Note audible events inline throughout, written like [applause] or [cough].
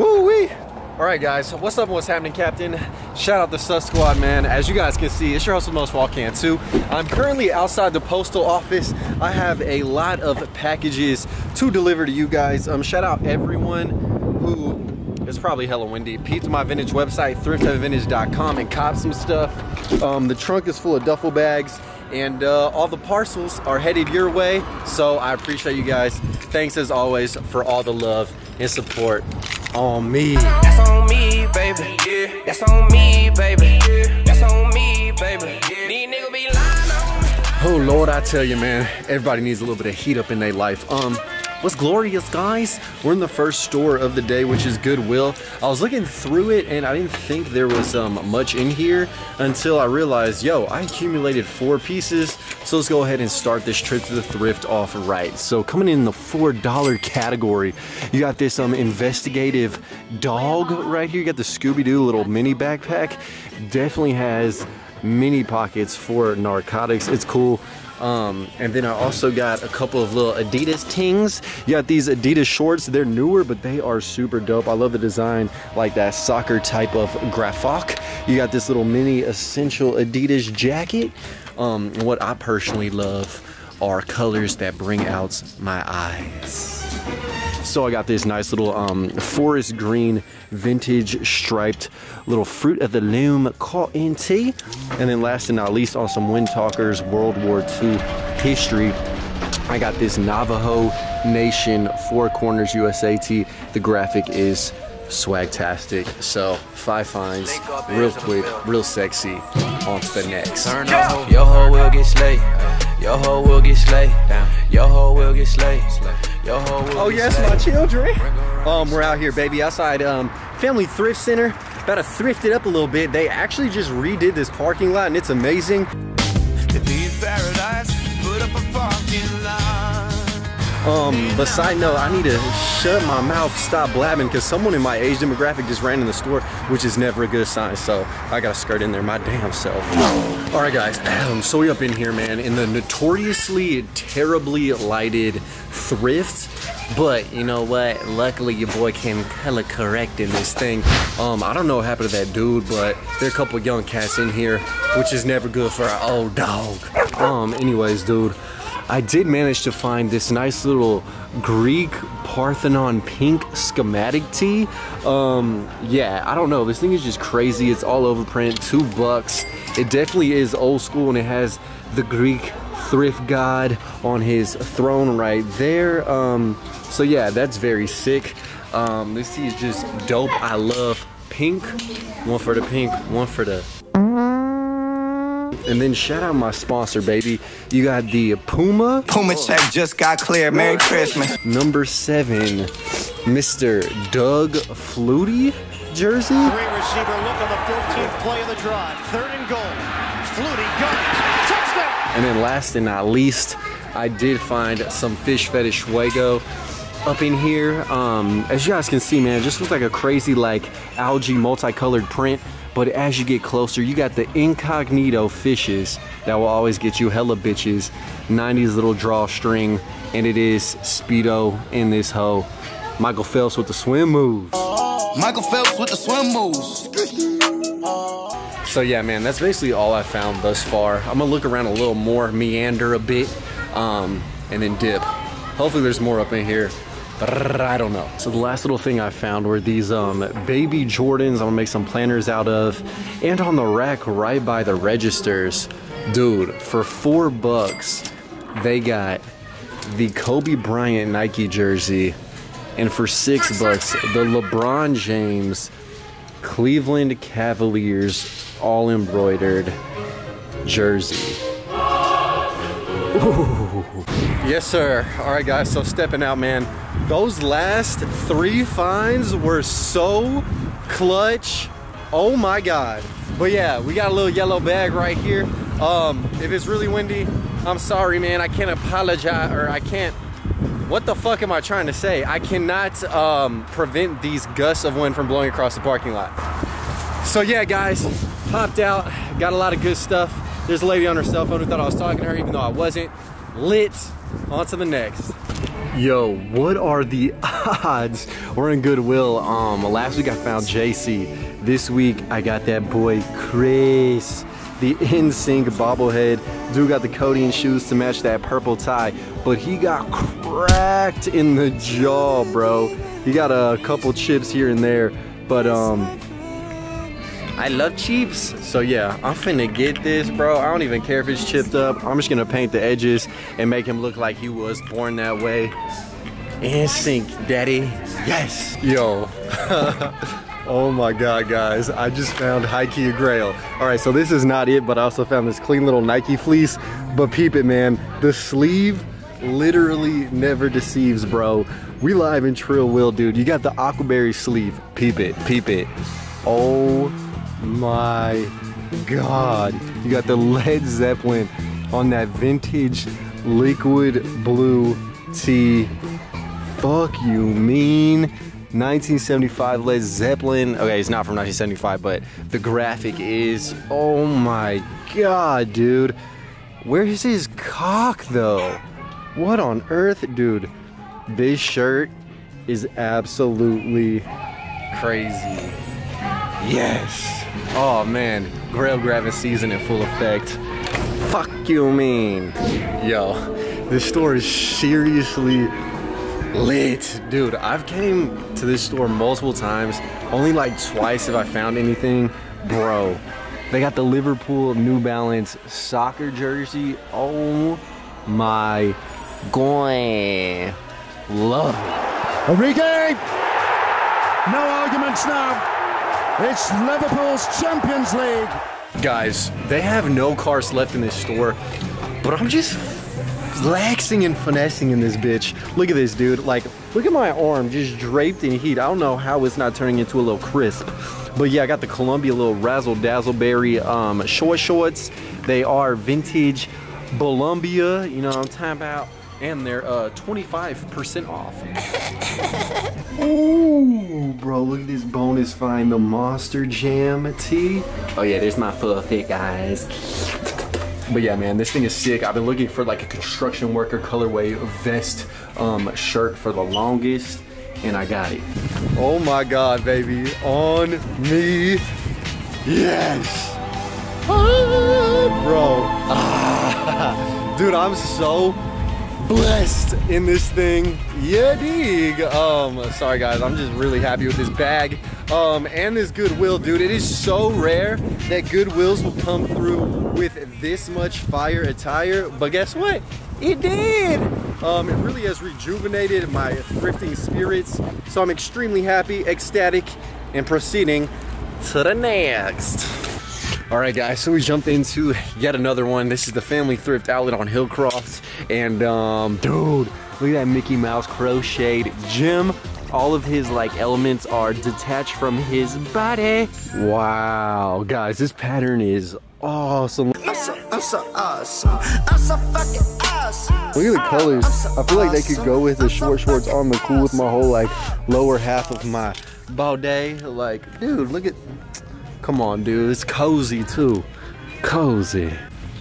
Woo-wee. All right, guys, what's up what's happening, Captain? Shout out the Sus Squad, man. As you guys can see, it's your host, Most Walk Cantu. I'm currently outside the postal office. I have a lot of packages to deliver to you guys. Um, shout out everyone who it's probably hella windy. Pete to my vintage website, thriftheavenvintage.com and cop some stuff. Um, the trunk is full of duffel bags and uh, all the parcels are headed your way. So I appreciate you guys. Thanks as always for all the love and support on me. That's on me, baby. Yeah. That's on me, baby. Yeah. That's on me, baby. Yeah. These niggas be lying. Oh Lord, I tell you, man, everybody needs a little bit of heat up in their life. Um, what's glorious, guys? We're in the first store of the day, which is Goodwill. I was looking through it and I didn't think there was um, much in here until I realized, yo, I accumulated four pieces. So let's go ahead and start this trip to the thrift off right. So coming in the $4 category, you got this um, investigative dog right here. You got the Scooby-Doo little mini backpack. Definitely has mini pockets for narcotics. It's cool. Um, and then I also got a couple of little Adidas tings. You got these Adidas shorts. They're newer, but they are super dope. I love the design, like that soccer type of graphic. You got this little mini essential Adidas jacket. Um, what I personally love are colors that bring out my eyes. So I got this nice little um, forest green vintage striped little fruit of the loom cotton tee. And then last and not least on some Wind Talkers World War II history, I got this Navajo Nation Four Corners USA tee. The graphic is swagtastic. So five finds, real quick, real sexy. On to the next. Turn up. Your hoe will get slayed. Your hoe will get slayed. Your hoe will get slayed. Your hoe will Oh get yes, my children. Um, we're out here, baby, outside um, Family Thrift Center. About to thrift it up a little bit. They actually just redid this parking lot, and it's amazing. Um, but side note, I need to shut my mouth, stop blabbing, because someone in my age demographic just ran in the store, which is never a good sign. So I gotta skirt in there my damn self. All right, guys. Um, so we up in here, man, in the notoriously terribly lighted thrift. But you know what? Luckily, your boy came hella correct in this thing. Um, I don't know what happened to that dude, but there are a couple young cats in here, which is never good for our old dog. Um, anyways, dude. I did manage to find this nice little Greek Parthenon pink schematic tee. Um, yeah, I don't know. This thing is just crazy. It's all over print, two bucks. It definitely is old school and it has the Greek thrift god on his throne right there. Um, so yeah, that's very sick. Um, this tee is just dope. I love pink. One for the pink, one for the and then shout out my sponsor, baby. You got the Puma Puma oh. check just got clear. Merry Christmas. number seven, Mr. Doug Flutie jersey. Three receiver look on the 14th play of the drive. Third and goal. Flutie got it. Touchdown. And then last and not least, I did find some Fish Fetish Fuego up in here. Um, as you guys can see, man, it just looks like a crazy like algae multicolored print. But as you get closer, you got the incognito fishes that will always get you hella bitches. 90s little drawstring, and it is Speedo in this hoe. Michael Phelps with the swim moves. Michael Phelps with the swim moves. So yeah, man, that's basically all I found thus far. I'm gonna look around a little more, meander a bit, um, and then dip. Hopefully there's more up in here. I don't know. So the last little thing I found were these um, baby Jordans I'm gonna make some planners out of. And on the rack right by the registers, dude, for four bucks, they got the Kobe Bryant Nike jersey. And for six bucks, the LeBron James Cleveland Cavaliers all embroidered jersey. Ooh. Yes, sir. All right, guys. So stepping out, man. Those last three finds were so clutch. Oh my God. But yeah, we got a little yellow bag right here. Um, if it's really windy, I'm sorry, man. I can't apologize or I can't. What the fuck am I trying to say? I cannot um, prevent these gusts of wind from blowing across the parking lot. So yeah, guys, popped out, got a lot of good stuff. There's a lady on her cell phone who thought I was talking to her, even though I wasn't. Lit. On to the next. Yo, what are the [laughs] odds? We're in Goodwill. Um, last week I found JC. This week I got that boy Chris, the [laughs] NSYNC bobblehead. Dude got the Cody and shoes to match that purple tie, but he got cracked in the jaw, bro. He got a couple chips here and there, but um, I love cheaps. So yeah, I'm finna get this, bro. I don't even care if it's chipped up. I'm just gonna paint the edges and make him look like he was born that way. In sync, daddy. Yes. Yo. [laughs] oh my God, guys. I just found Hikey a grail. All right, so this is not it, but I also found this clean little Nike fleece. But peep it, man. The sleeve literally never deceives, bro. We live in Trill Will, dude. You got the Aquaberry sleeve. Peep it, peep it. Oh my God. You got the Led Zeppelin on that vintage liquid blue tee. Fuck you mean. 1975 Led Zeppelin. Okay, it's not from 1975, but the graphic is. Oh my god, dude. Where's his cock though? What on earth, dude? This shirt is absolutely crazy. Yes. Oh man, grail grabbing season in full effect. Fuck you mean. Yo, this store is seriously lit. Dude, I've came to this store multiple times. Only like twice have I found anything. Bro, they got the Liverpool New Balance soccer jersey. Oh my god. Love it. Origi! No arguments now. It's Liverpool's Champions League. Guys, they have no cars left in this store, but I'm just flexing and finessing in this bitch. Look at this, dude. Like, look at my arm just draped in heat. I don't know how it's not turning into a little crisp. But yeah, I got the Columbia little razzle dazzle berry um, short shorts. They are vintage Columbia, you know what I'm talking about? And they're uh, 25% off. [laughs] Ooh, bro, look at this bonus find, the Monster Jam tee. Oh yeah, there's my full fit, guys. But yeah, man, this thing is sick. I've been looking for like a construction worker colorway vest um, shirt for the longest, and I got it. Oh my God, baby, on me, yes. Ah, [laughs] bro, ah. [laughs] dude, I'm so blessed in this thing. Yeah, dig. Um, sorry guys, I'm just really happy with this bag. Um, and this Goodwill, dude. It is so rare that Goodwills will come through with this much fire attire. But guess what? It did. Um, it really has rejuvenated my thrifting spirits. So I'm extremely happy, ecstatic, and proceeding to the next. All right, guys, so we jumped into yet another one. This is the Family Thrift Outlet on Hillcroft. And, um, dude, look at that Mickey Mouse crocheted gem. All of his, like, elements are detached from his body. Wow, guys, this pattern is awesome. I'm so, I'm so awesome. I'm so fucking awesome. Look at the colors. I feel like they could go with the short shorts on the cool with my whole, like, lower half of my body. Like, dude, look at... Come on, dude. It's cozy too. Cozy.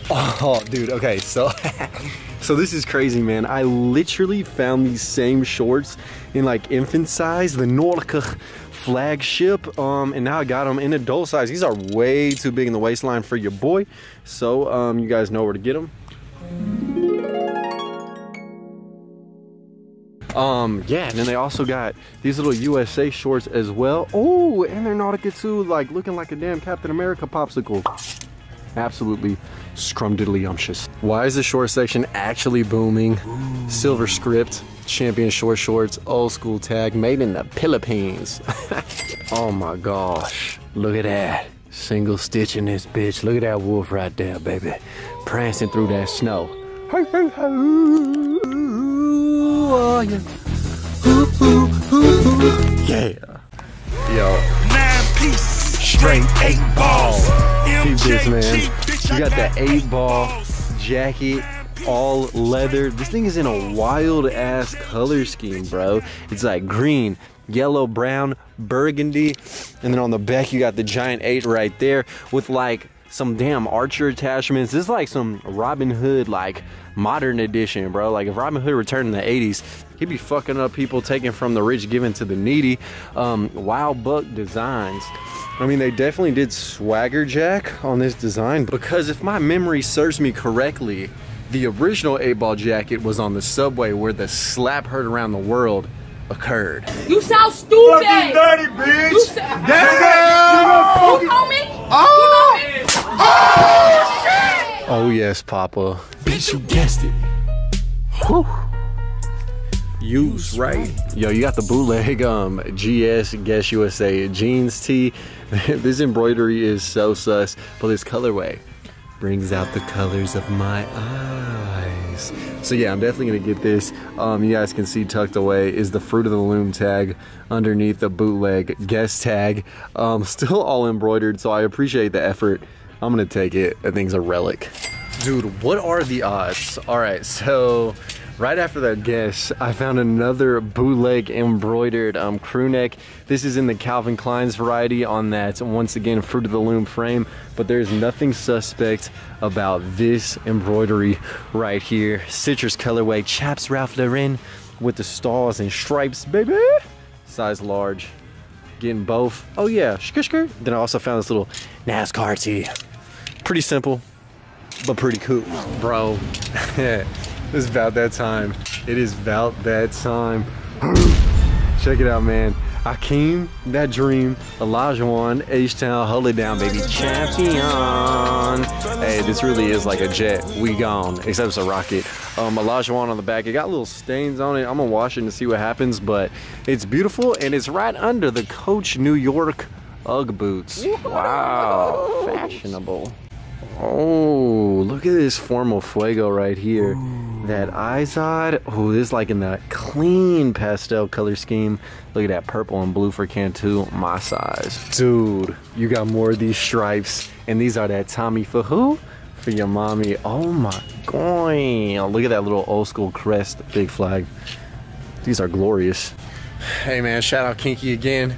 Oh, dude. Okay, so [laughs] so this is crazy, man. I literally found these same shorts in like infant size, the Nautica flagship, um, and now I got them in adult size. These are way too big in the waistline for your boy. So um, you guys know where to get them. Um, yeah, and then they also got these little USA shorts as well. Oh, and they're Nautica too, like looking like a damn Captain America popsicle. Absolutely scrumdiddlyumptious. Why is the short section actually booming? Ooh. Silver script, champion short shorts, old school tag, made in the Philippines. [laughs] oh my gosh, look at that. Single stitch in this bitch. Look at that wolf right there, baby. Prancing through that snow. Oh, yeah. Ooh, ooh, ooh, yeah. Yo. Nine piece, straight eight balls. Keep this, man. You got that eight ball jacket, all leather. This thing is in a wild ass color scheme, bro. It's like green, yellow, brown, burgundy, and then on the back you got the giant eight right there with like some damn archer attachments. This is like some Robin Hood, like modern edition, bro. Like if Robin Hood returned in the 80s, he'd be fucking up people, taking from the rich, giving to the needy. Um, Wild Buck Designs. I mean, they definitely did swagger jack on this design because if my memory serves me correctly, the original 8-ball jacket was on the subway where the slap heard around the world occurred. You sound stupid. Fucking dirty, bitch. You sound. Damn. You know me? Oh. You know me? Oh yes, Papa. Bitch, you guessed it. Use right. Yo, you got the bootleg um GS Guess USA jeans tee. [laughs] this embroidery is so sus, but this colorway brings out the colors of my eyes. So yeah, I'm definitely gonna get this. Um, you guys can see tucked away is the Fruit of the Loom tag underneath the bootleg guest tag. Um, [laughs] still all embroidered, so I appreciate the effort. I'm gonna take it. I think it's a relic. Dude, what are the odds? All right, so right after that guess, I found another bootleg embroidered um, crew neck. This is in the Calvin Klein's variety on that, once again, Fruit of the Loom frame, but there's nothing suspect about this embroidery right here. Citrus colorway, Chaps Ralph Lauren with the stars and stripes, baby. Size large. Getting both. Oh yeah, skirt. Then I also found this little NASCAR tee. Pretty simple, but pretty cool. Bro, [laughs] [laughs] it's about that time. It is about that time. [gasps] Check it out, man. Akeem, that dream, Olajuwon, H-Town, hold it down, baby. Champion. Hey, this really is like a jet. We gone, except it's a rocket. Um, Olajuwon the back. It got little stains on it. I'm gonna wash it to see what happens, but it's beautiful and it's right under the Coach New York Ugg boots. Wow, fashionable. Oh, look at this formal fuego right here. That Izod. Oh, this is like in that clean pastel color scheme. Look at that purple and blue for Cantu. My size. Dude, you got more of these stripes. And these are that Tommy for who? For your mommy. Oh my god. Look at that little old school crest, big flag. These are glorious. Hey man, shout out Kinky again.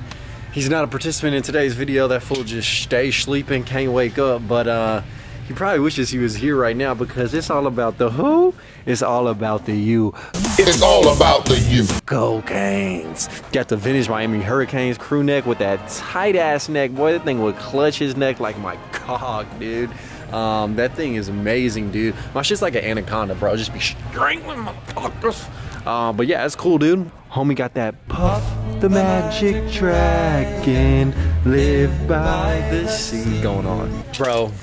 He's not a participant in today's video. That fool just stay sleeping, can't wake up. But uh, he probably wishes he was here right now because it's all about the who. It's all about the you. It's all about the you. Go Canes. Got the vintage Miami Hurricanes crew neck with that tight ass neck. Boy, that thing would clutch his neck like my cock, dude. Um, that thing is amazing, dude. My shit's like an anaconda, bro. Just be strangling motherfuckers. Uh, but yeah, it's cool, dude. Homie got that puff the magic dragon, live by the sea going on. Bro,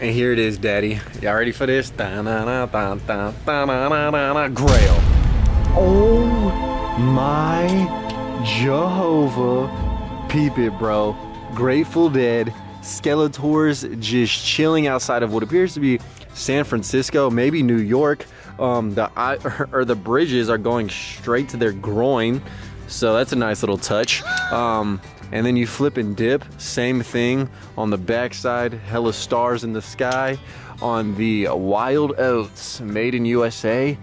and here it is, daddy. Y'all ready for this? Grail. Oh my Jehovah. Peep it, bro. Grateful Dead. Skeletors just chilling outside of what appears to be San Francisco, maybe New York. Um, the [laughs] or the bridges are going straight to their groin, so that's a nice little touch. Um, and then you flip and dip, same thing on the backside. Hella stars in the sky on the Wild Oats, made in USA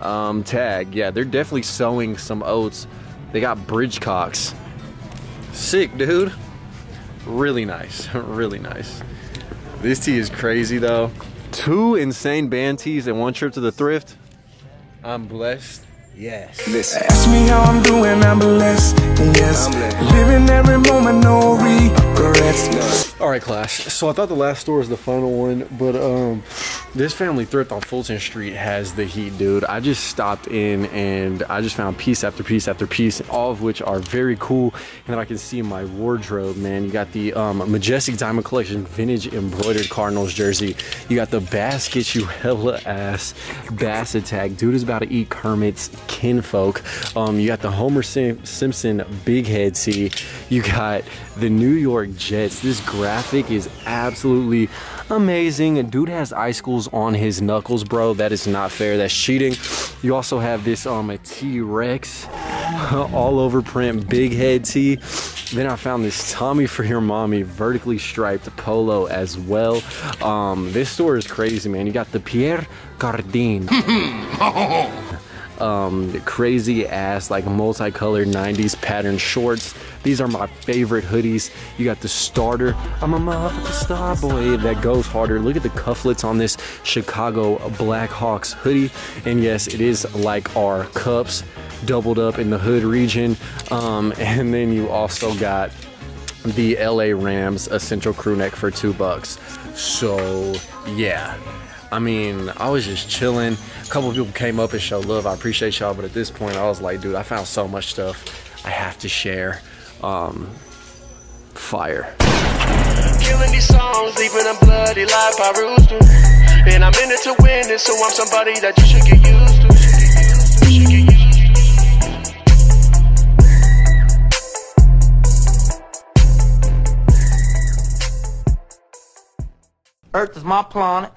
um, tag. Yeah, they're definitely sowing some oats. They got bridge cocks. Sick, dude. Really nice, [laughs] really nice. This tee is crazy though. Two insane band tees and one trip to the thrift. I'm blessed. Yes. Listen. Ask me how I'm doing, I'm blessed. Yes. Living every moment, no regrets. All right, class. So I thought the last store was the final one, but um, this family thrift on Fulton Street has the heat, dude. I just stopped in and I just found piece after piece after piece, all of which are very cool. And then I can see my wardrobe, man. You got the um, Majestic Diamond Collection vintage embroidered Cardinals jersey. You got the basket, you [laughs] hella ass bass attack. Dude is about to eat Kermit's kinfolk. Um, you got the Homer Sim Simpson big head tee. You got the New York Jets. This graphic is absolutely amazing. Dude has icicles on his knuckles, bro. That is not fair. That's cheating. You also have this um a T-Rex [laughs] all over print big head tee. Then I found this Tommy for your mommy vertically striped polo as well. Um, this store is crazy, man. You got the Pierre Cardin. [laughs] [laughs] um, crazy ass like multicolored 90s pattern shorts. These are my favorite hoodies. You got the starter. I'm a motherfucking star boy that goes harder. Look at the cufflets on this Chicago Blackhawks hoodie. And yes, it is like our cups doubled up in the hood region. Um, [laughs] and then you also got the LA Rams essential crew neck for two bucks. So yeah. I mean, I was just chilling. A couple people came up and showed love. I appreciate y'all, but at this point, I was like, dude, I found so much stuff I have to share. Um, fire. Killing these songs, leaving them bloody like Paru's. And I'm in it to win it, so I'm somebody that you should get used to. You should get used to. Earth is my planet.